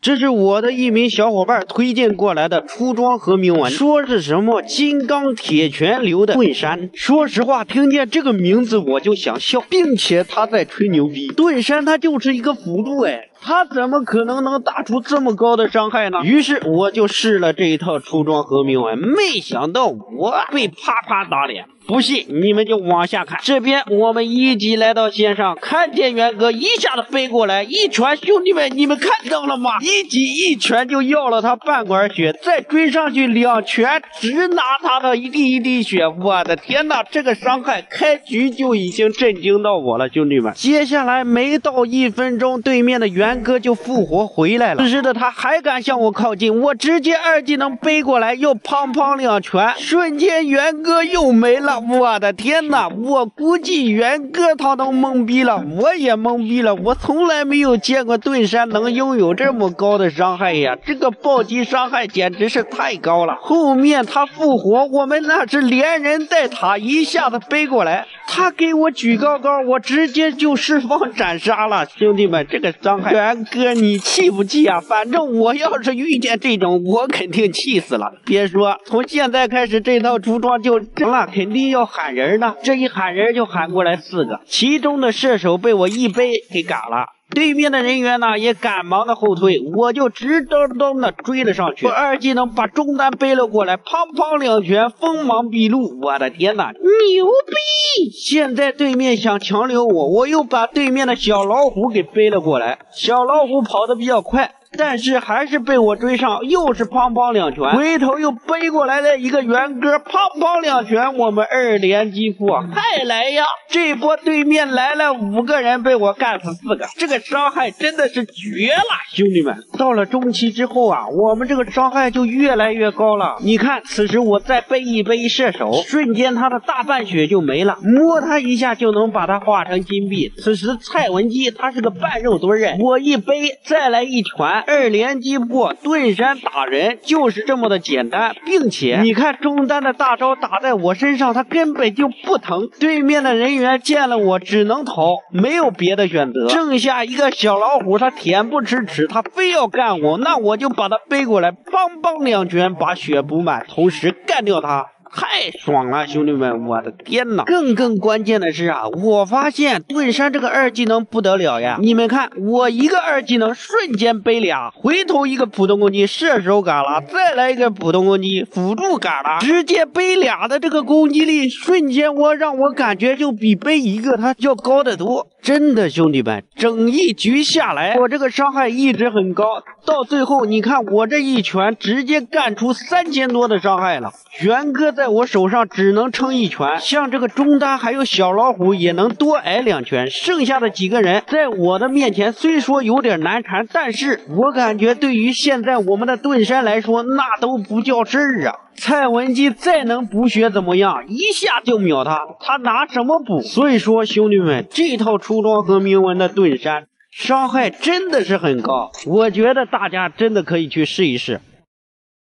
这是我的一名小伙伴推荐过来的出装和铭文，说是什么金刚铁拳流的盾山。说实话，听见这个名字我就想笑，并且他在吹牛逼，盾山它就是一个辅助哎。他怎么可能能打出这么高的伤害呢？于是我就试了这一套出装和铭文，没想到我被啪啪打脸。不信你们就往下看。这边我们一级来到线上，看见元哥一下子飞过来一拳，兄弟们你们看到了吗？一级一拳就要了他半管血，再追上去两拳直拿他的一滴一滴血。我的天哪，这个伤害开局就已经震惊到我了，兄弟们。接下来没到一分钟，对面的元。元哥就复活回来了，此时的他还敢向我靠近，我直接二技能背过来，又砰砰两拳，瞬间元哥又没了。我的天呐！我估计元哥他都懵逼了，我也懵逼了。我从来没有见过盾山能拥有这么高的伤害呀，这个暴击伤害简直是太高了。后面他复活，我们那是连人带塔一下子背过来，他给我举高高，我直接就释放斩杀了。兄弟们，这个伤害。元哥，你气不气啊？反正我要是遇见这种，我肯定气死了。别说，从现在开始这套出装就成了，肯定要喊人的。这一喊人就喊过来四个，其中的射手被我一杯给嘎了。对面的人员呢也赶忙的后退，我就直蹬蹬的追了上去。我二技能把中单背了过来，砰砰两拳，锋芒毕露。我的天哪，牛逼！现在对面想强留我，我又把对面的小老虎给背了过来。小老虎跑得比较快。但是还是被我追上，又是砰砰两拳，回头又背过来的一个元哥，砰砰两拳，我们二连击破，快来呀！这波对面来了五个人，被我干死四个，这个伤害真的是绝了，兄弟们！到了中期之后啊，我们这个伤害就越来越高了。你看，此时我再背一背射手，瞬间他的大半血就没了，摸他一下就能把他化成金币。此时蔡文姬他是个半肉墩儿，我一背再来一拳。二连击破盾山打人就是这么的简单，并且你看中单的大招打在我身上，他根本就不疼。对面的人员见了我只能逃，没有别的选择。剩下一个小老虎，他恬不知耻，他非要干我，那我就把他背过来，邦邦两拳把血补满，同时干掉他。太太爽了，兄弟们！我的天哪！更更关键的是啊，我发现盾山这个二技能不得了呀！你们看，我一个二技能瞬间背俩，回头一个普通攻击，射手嘎啦，再来一个普通攻击，辅助嘎啦，直接背俩的这个攻击力，瞬间我让我感觉就比背一个他要高得多。真的，兄弟们，整一局下来，我这个伤害一直很高，到最后你看我这一拳直接干出三千多的伤害了。元哥在我手上只能撑一拳，像这个中单还有小老虎也能多挨两拳，剩下的几个人在我的面前虽说有点难缠，但是我感觉对于现在我们的盾山来说，那都不叫事儿啊。蔡文姬再能补血怎么样？一下就秒他，他拿什么补？所以说，兄弟们，这套出装和铭文的盾山伤害真的是很高，我觉得大家真的可以去试一试。